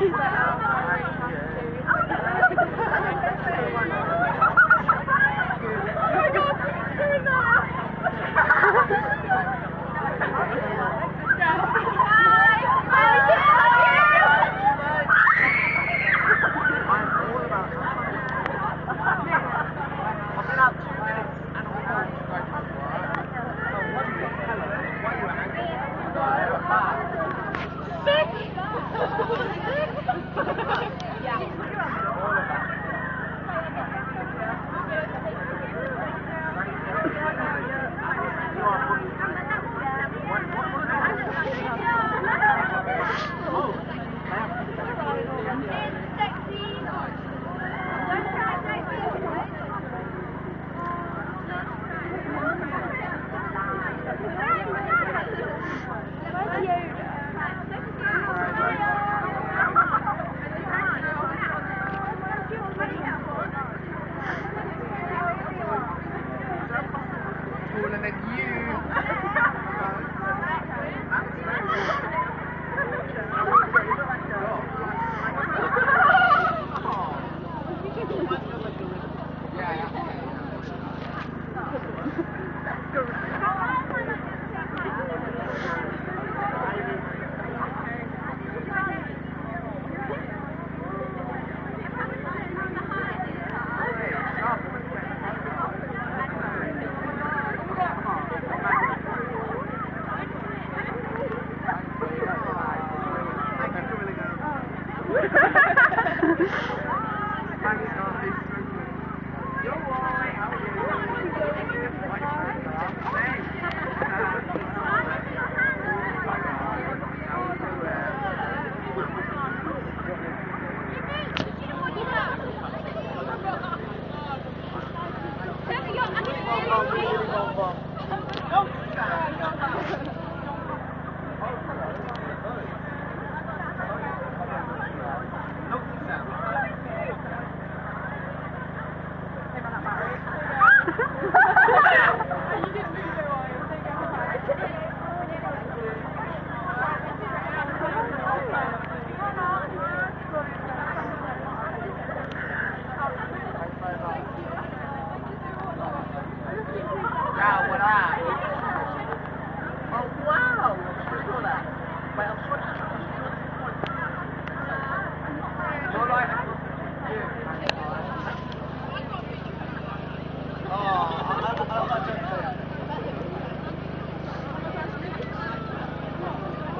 Yeah.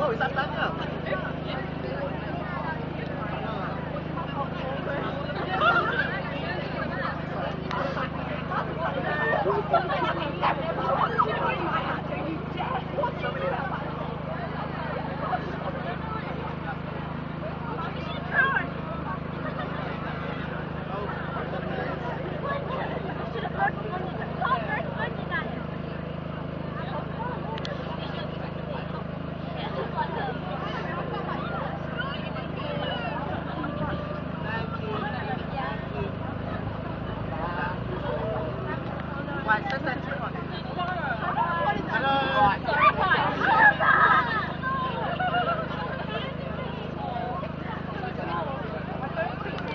会单身啊？晚安